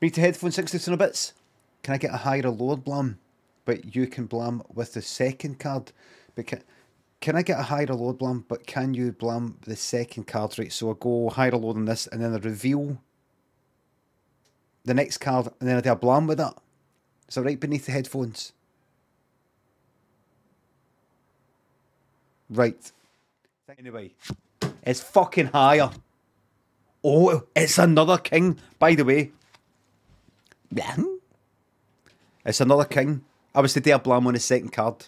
Beat to headphone 60 bits. Can I get a higher or lower blam? But you can blam with the second card. But can, can I get a higher or lower blam? But can you blam the second card? Right, so I go higher or lower than this, and then I reveal the next card, and then I do a blam with that. So right beneath the headphones. Right. Anyway, it's fucking higher. Oh, it's another king, by the way. It's another king. I was to do a blam on the second card.